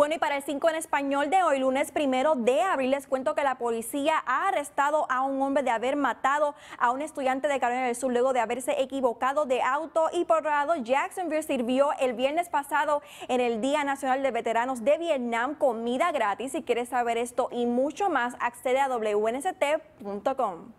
Bueno, y para el 5 en español de hoy, lunes primero de abril, les cuento que la policía ha arrestado a un hombre de haber matado a un estudiante de Carolina del Sur luego de haberse equivocado de auto. Y por otro lado, Jacksonville sirvió el viernes pasado en el Día Nacional de Veteranos de Vietnam comida gratis. Si quieres saber esto y mucho más, accede a wnst.com.